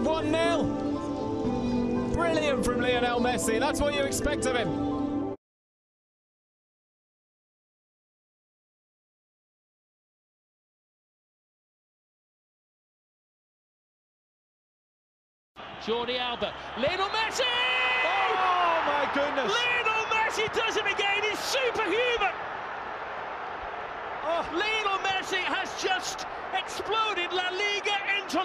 lead 1 0. Brilliant from Lionel Messi. That's what you expect of him. Jordi Alba, Lionel Messi! Oh my goodness! Lionel Messi does it again. He's superhuman. Oh. Lionel Messi has just exploded La Liga into